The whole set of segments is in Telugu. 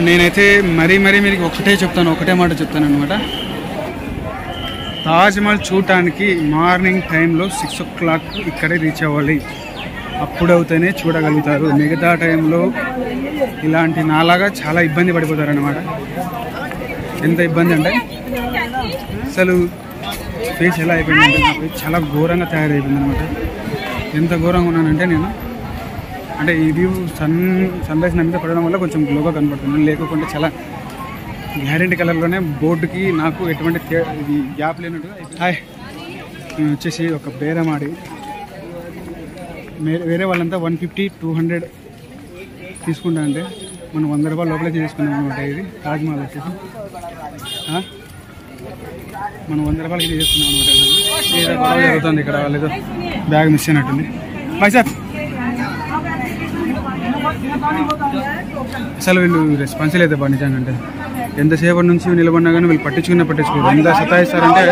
నేనైతే మరీ మరీ మీకు ఒకటే చెప్తాను ఒకటే మాట చెప్తాను అనమాట తాజ్మహల్ చూడటానికి మార్నింగ్ టైంలో సిక్స్ ఓ క్లాక్ ఇక్కడే రీచ్ అవ్వాలి. అప్పుడవుతేనే చూడగలుగుతారు. మిగతా టైంలో ఇలాంటి నాలాగా చాలా ఇబ్బంది పడిపోతారు అనమాట ఎంత ఇబ్బంది అంటే అసలు ఫేస్ ఎలా అయిపోయిందంటే నా చాలా ఘోరంగా తయారైపోయింది అనమాట ఎంత ఘోరంగా ఉన్నానంటే నేను అంటే ఈ వ్యూ సన్ సన్ రైజ్ నా మీద పడడం వల్ల కొంచెం గ్లోగా కనపడుతుంది లేకపోతే చాలా గ్యారెంటీ కలర్లోనే బోర్డుకి నాకు ఎటువంటి ఇది గ్యాప్ లేనట్టుగా. హాయ్ నేను వచ్చేసి ఒక బేరం ఆడి మే- వేరే వాళ్ళంతా వన్ ఫిఫ్టీ టూ హండ్రెడ్ తీసుకుంటా అంటే మనం వంద రూపాయలు లోపలే తీసుకున్నాం అనమాట ఇది. తాజ్మహల్ వచ్చేసి? మనం వంద రూపాయలకి తీసుకున్నాం అనమాట ఇది. జరుగుతుంది ఇక్కడ వాళ్ళు ఏదో బ్యాగ్ మిస్ అయినట్టుంది. బాయ్ సార్ అసలు వీళ్ళు రెస్పాన్స్ లేదు బాగా నిజంగా అంటే. ఎంతసేపటి నుంచి నిలబడినా కానీ వీళ్ళు పట్టించుకున్న పట్టించుకోరు. ఎంత సతాయిస్తారంటే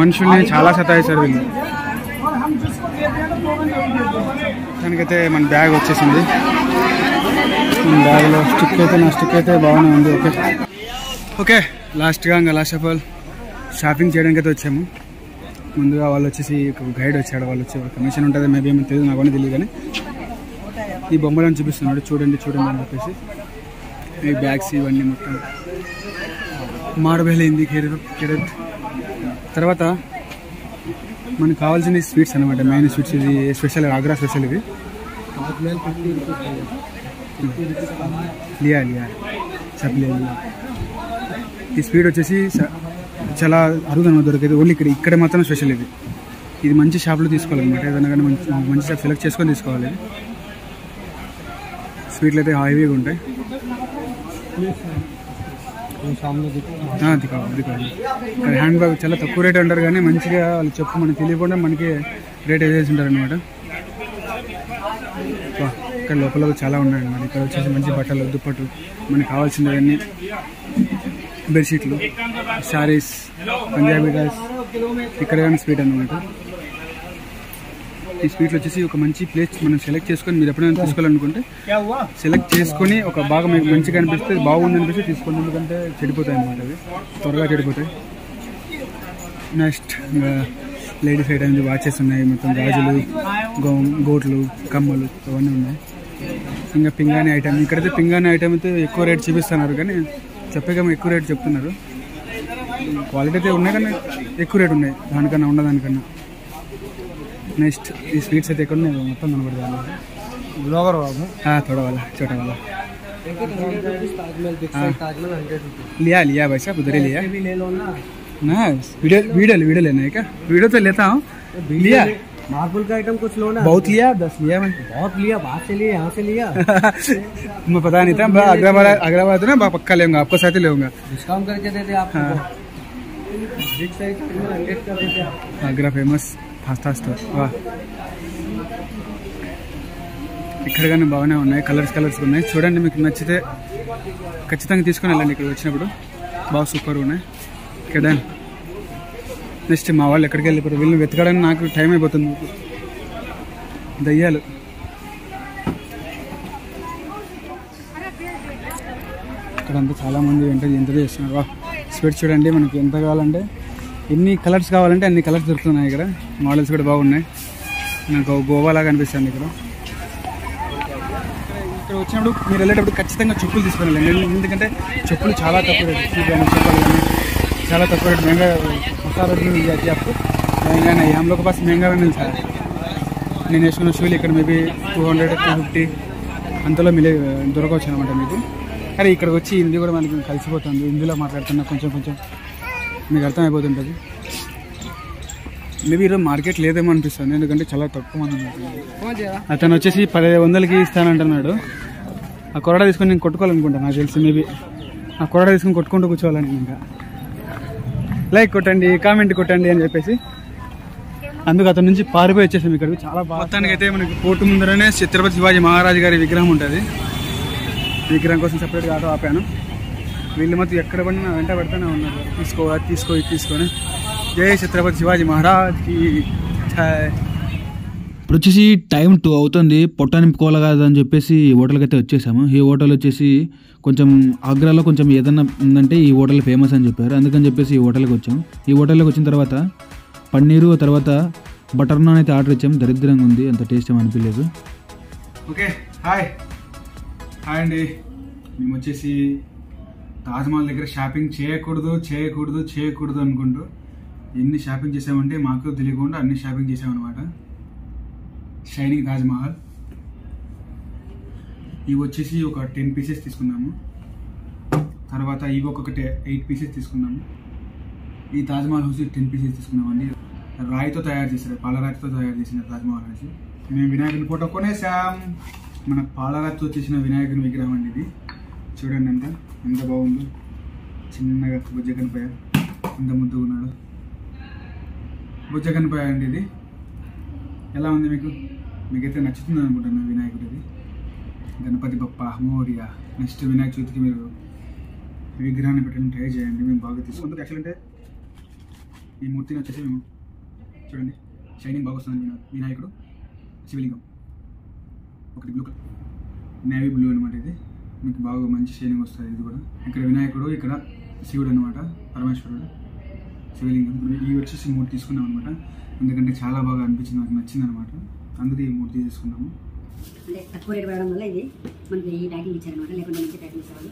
మనుషుల్ని చాలా సతాయిస్తారు వీళ్ళు. దానికైతే మన బ్యాగ్ వచ్చేసింది. మన బ్యాగ్లో స్టిక్ అయితే నా స్టిక్ అయితే బాగానే ఉంది. ఓకే. ఓకే లాస్ట్గా ఇంకా లాస్ట్ ఆఫ్ ఆల్ షాపింగ్ చేయడానికి అయితే వచ్చాము. ముందుగా వాళ్ళు వచ్చేసి ఒక గైడ్ వచ్చాడు. వాళ్ళు వచ్చి కమిషన్ ఉంటుంది మేబీ ఏమో తెలియదు నాకు కూడా తెలియదు కానీ. ఈ బొమ్మలను చూపిస్తున్నాడు? చూడండి చూడండి అని చెప్పేసి. ఈ బ్యాగ్స్ ఇవన్నీ మొత్తం. మార్బెల్ అయింది కెరెట్ తర్వాత మనకు కావాల్సిన స్వీట్స్ అనమాట మెయిన్ స్వీట్స్ ఇది. స్పెషల్ ఆగ్రా స్పెషల్ ఇది. లియా లియా. సబ్ ఈ స్వీట్ వచ్చేసి చాలా అరుదన దొరికేది. ఓన్లీ ఇక్కడ ఇక్కడ మాత్రం స్పెషల్ ఇది. ఇది మంచి షాప్లో తీసుకోవాలన్నమాట. ఏదైనా కానీ మంచి మంచి షాప్ సెలెక్ట్ చేసుకొని తీసుకోవాలి. స్వీట్లు అయితే హైవీగా ఉంటాయి అది కాదు ఇక్కడ హ్యాండ్ బ్యాగ్ చాలా తక్కువ రేట్ అంటారు కానీ మంచిగా వాళ్ళు చెప్పు మనకి తెలియకుండా మనకి రేట్ వేసేసి ఉంటారు అనమాట ఇక్కడ లోపల చాలా ఉన్నాయి అనమాట ఇక్కడ వచ్చేసి మంచి బట్టలు దుప్పట్లు మనకి కావాల్సినవన్నీ. బెడ్షీట్లు శారీస్ పంజాబీ డ్రెస్. ఇక్కడ కానీ స్వీట్ అనమాట ఈ స్వీట్లు వచ్చేసి ఒక మంచి ప్లేస్ మనం సెలెక్ట్ చేసుకొని మీరు ఎప్పుడైనా తీసుకోవాలనుకుంటే సెలెక్ట్ చేసుకొని ఒక బాగా మీకు మంచిగా అనిపిస్తే బాగుంది అనిపిస్తే తీసుకోండి. ఎందుకంటే చెడిపోతాయి అనమాట అవి. త్వరగా చెడిపోతాయి. నెక్స్ట్ లేడీస్ ఐటమ్స్ వాచెస్ ఉన్నాయి. మొత్తం గాజులు గో గోట్లు కమ్మలు అవన్నీ ఉన్నాయి. ఇంకా పింగాణి ఐటమ్. ఇక్కడైతే పింగాణి ఐటమ్ అయితే ఎక్కువ రేట్ చూపిస్తున్నారు కానీ చెప్పేగా ఎక్కువ రేట్ చెప్తున్నారు. క్వాలిటీ అయితే ఉన్నాయి కానీ ఎక్కువ రేట్ ఉన్నాయి. దానికన్నా ఉన్నదానికన్నా నెక్స్ట్ ఈ స్వీట్స్ అయితే ఎక్కడ ఉన్నాయి మొత్తం కనబడతాయి ब्लॉगर हो आप हाँ थोड़ा वाला छोटा वाला ताजमहल दिख हाँ। ताजमहल हंड्रेड रुपीज लिया लिया भाई साहब उधर ही लिया भी ले लो ना ना वीडियो वीडियो वीडियो लेना है क्या वीडियो तो लेता हूँ लिया मार्बल का आइटम कुछ लो ना बहुत लिया दस लिया मैं बहुत लिया बाहर से लिया यहाँ से लिया मैं पता नहीं था मैं अगला बार अगला बार तो ना मैं पक्का लेऊंगा आपको साथ ही लेऊंगा डिस्काउंट करके देते आपको हाँ। बिग साइज ఫస్టాస్ట్ వా ఇక్కడ కానీ బాగానే ఉన్నాయి. కలర్స్ కలర్స్ ఉన్నాయి. చూడండి మీకు నచ్చితే ఖచ్చితంగా తీసుకుని వెళ్ళండి ఇక్కడ వచ్చినప్పుడు. బాగా సూపర్ ఉన్నాయి. ఇక్కడ నెక్స్ట్ మా వాళ్ళు ఎక్కడికి వెళ్ళిపోతారు? వీళ్ళని వెతకడానికి నాకు టైం అయిపోతుంది. దయ్యాలు. ఇక్కడంతా చాలామంది వెంట ఎంత చేస్తున్నారు. వా చూడండి మనకి ఎంత కావాలంటే ఎన్ని కలర్స్ కావాలంటే అన్ని కలర్స్ దొరుకుతున్నాయి ఇక్కడ. మోడల్స్ కూడా బాగున్నాయి. నాకు గోవాలాగా అనిపిస్తుంది ఇక్కడ. ఇక్కడ వచ్చినప్పుడు మీరు వెళ్ళేటప్పుడు ఖచ్చితంగా చెప్పులు తీసుకుని ఎందుకంటే చెప్పులు చాలా తక్కువ రేటు. చెప్పాలి చాలా తక్కువ రేట్. మహంగా మసాలా చెప్పు మహంగానే హంలోకి బస్ మహంగానే సార్. నేను వేసుకున్న షూలు ఇక్కడ maybe two hundred two fifty అంతలో మిలే దొరకవచ్చు అనమాట మీకు. కానీ ఇక్కడికి వచ్చి హిందీ కూడా మనకి కలిసిపోతుంది. హిందీలో మాట్లాడుతున్నా కొంచెం కొంచెం మీకు అర్థమైపోతుంటుంది. మేబీ ఈరోజు మార్కెట్ లేదేమో అనిపిస్తుంది. ఎందుకంటే చాలా తక్కువ మంది అతను వచ్చేసి పదిహేను వందలకి ఇస్తానంటున్నాడు. ఆ కొరడ తీసుకొని నేను కొట్టుకోవాలనుకుంటాను నాకు తెలిసి మేబీ ఆ కొరడ తీసుకొని కొట్టుకుంటూ కూర్చోవాలని ఇంకా. లైక్ కొట్టండి కామెంట్ కొట్టండి అని చెప్పేసి. అందుకు అతని నుంచి పారిపోయి వచ్చేసాం ఇక్కడ చాలా బాగా మొత్తానికి అయితే మనకి కోర్టు ముందరనే ఛత్రపతి శివాజీ మహారాజు గారి విగ్రహం ఉంటుంది. విగ్రహం కోసం సపరేట్గా ఆటో ఆపాను. వీళ్ళు మొత్తం ఎక్కడ పడినా వెంట పెడతానే ఉన్నారు. తీసుకో అది తీసుకో ఇది తీసుకొని జై ఛత్రపతి శివాజీ మహారాజ్కి జై. ఇప్పుడు వచ్చేసి టైం టూ అవుతుంది. పొట్ట నింపుకోవాలి కదా అని చెప్పేసి ఈ హోటల్కి అయితే వచ్చేసాము. ఈ హోటల్ వచ్చేసి కొంచెం ఆగ్రాలో కొంచెం ఏదన్నా ఉందంటే ఈ హోటల్ ఫేమస్ అని చెప్పారు. అందుకని చెప్పేసి ఈ హోటల్కి వచ్చాము ఈ హోటల్కి వచ్చిన తర్వాత పన్నీరు తర్వాత బటర్ నాన్ అయితే ఆర్డర్ ఇచ్చాము దరిద్రంగా ఉంది. అంత టేస్ట్ ఏం అనిపించలేదు. Okay hi. హాయ్ అండి. మేము వచ్చేసి తాజ్మహల్ దగ్గర షాపింగ్ చేయకూడదు చేయకూడదు చేయకూడదు అనుకుంటూ ఎన్ని షాపింగ్ చేసామంటే మాకు తెలియకుండా అన్ని షాపింగ్ చేసామన్నమాట. షైనింగ్ తాజ్మహల్ ఇవి వచ్చేసి ఒక టెన్ పీసెస్ తీసుకున్నాము. తర్వాత ఇవి ఒక్కొక్కటి ఎయిట్ పీసెస్ తీసుకున్నాము. ఈ తాజ్మహల్ వచ్చి టెన్ పీసెస్ తీసుకున్నామండి. రాయితో తయారు చేశారు పాలరాతితో తయారు చేసిన తాజ్మహల్ అనేసి. మేము వినాయకుని ఫోటో కొనేసాం మన పాలరాతితో చేసిన వినాయకుని విగ్రహం అండి ఇది. చూడండి అంతా ఎంత బాగుందో. చిన్నగా బుజ్జ కనిపాయ ఎంత ముద్దుగా ఉన్నాడు. బుజ్జ కనిపాయ అండి ఇది. ఎలా ఉంది మీకు? మీకైతే నచ్చుతుంది అనుకుంటున్నాను వినాయకుడు ఇది. గణపతి బప్ప మోరియా నెక్స్ట్ వినాయక చవితికి మీరు విగ్రహాన్ని పెట్టడం ట్రై చేయండి. మేము బాగా తీసుకుంటాం యాక్చువల్ అంటే ఈ మూర్తిని వచ్చేసి మేము చూడండి. షైనింగ్ బాగా వస్తుంది వినాయకుడు. శివలింగం. ఒకటి బ్లూ కలర్ నేవీ బ్లూ అనమాట ఇది. మీకు బాగా మంచి షైనింగ్ వస్తుంది ఇది కూడా. ఇక్కడ వినాయకుడు ఇక్కడ శివుడు అనమాట పరమేశ్వరుడు శివలింగం. ఈ వచ్చేసి మూడు తీసుకున్నాం అనమాట ఎందుకంటే చాలా బాగా అనిపించింది నాకు నచ్చింది అనమాట అందుకే ఈ మూర్తి తీసుకున్నాము. అంటే తక్కువ రేట్ పడడం వల్ల ఇది మనకి ఈ ప్యాకింగ్ ఇచ్చారనమాట లేకుంటే మంచి ప్యాకింగ్ ఇచ్చేవాళ్ళు.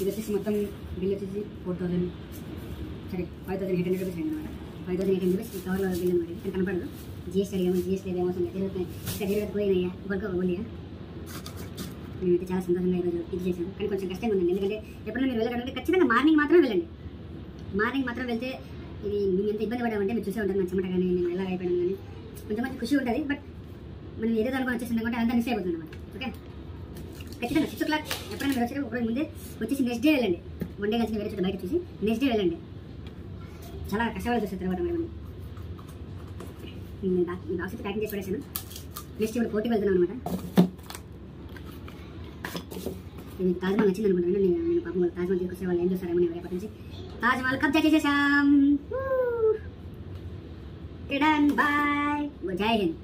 ఇది వచ్చేసి మొత్తం బిల్ వచ్చేసి ఫోర్ థౌసండ్ సరే five thousand eight hundred rupees అయింది అనమాట five thousand eight hundred rupees కవర్లో బిల్ అనమాట ఇక్కడ కనపడదు. జిఎస్టీ అడిగాము జిఎస్టీ అడిగాము అవసరం పోయినాయా? వర్క్ ఓలియా నేనైతే చాలా సంతోషంగా ఈరోజు ఇది చేశాను. కానీ కొంచెం కష్టంగా ఉందండి. ఎందుకంటే ఎప్పుడైనా మీరు వెళ్ళాలంటే ఖచ్చితంగా మార్నింగ్ మాత్రమే వెళ్ళండి. మార్నింగ్ మాత్రం వెళ్తే ఇది మేము ఎంత ఇబ్బంది పడామంటే మీరు చూసే ఉంటారు నా చెమట కానీ నేను ఎలా అయిపోయాను కానీ. కొంచెం మంచి ఖుషి ఉంటుంది బట్ మనం ఏదో అనుకుని వచ్చేసింది అనుకుంటే అంతా మిస్ అయిపోతుంది అనమాట ఓకే? ఖచ్చితంగా సిక్స్ ఓ క్లాక్ ఎప్పుడైనా మీరు వచ్చారు ఒకరోజు ముందే వచ్చేసి నెక్స్ట్ డే వెళ్ళండి. వన్ డే కలిసి వేరే చోట బయట చూసి నెక్స్ట్ డే వెళ్ళండి. చాలా కష్టపడాల్సి వస్తుంది తర్వాత మరి నేను బాక్స్ ప్యాకింగ్ చేసి పడేసాను నెక్స్ట్ ఇప్పుడు పోటీ వెళ్తున్నాను అనమాట ఇది తాజ్మహల్ నచ్చింది అనుకుంటాను నేను నేను పాపం వాళ్ళు తాజ్మహల్ తీసుకొస్తే వాళ్ళు ఏం చూస్తారేమో నేను రేపటి నుంచి తాజ్మహల్ కబ్జా చేసేసాం బాయ్ జై హింద్